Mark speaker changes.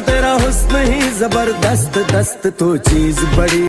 Speaker 1: तेरा हुस्न ही ज़बरदस्त दस्त तो चीज़ बड़ी